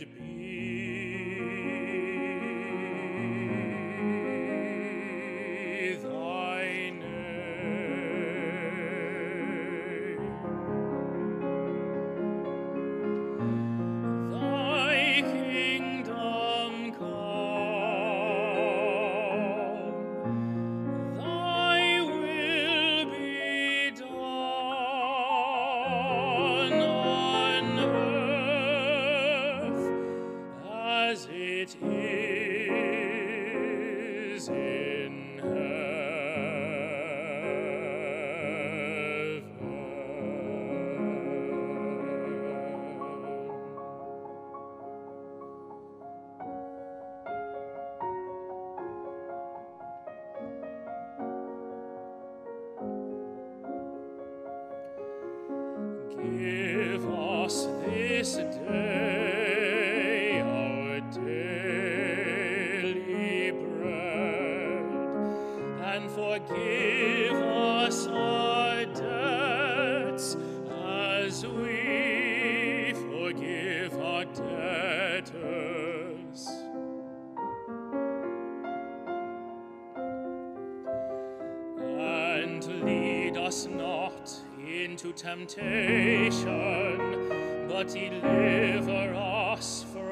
to be. as it is in heaven. Give us this day and forgive us our debts as we forgive our debtors. And lead us not into temptation, but deliver us from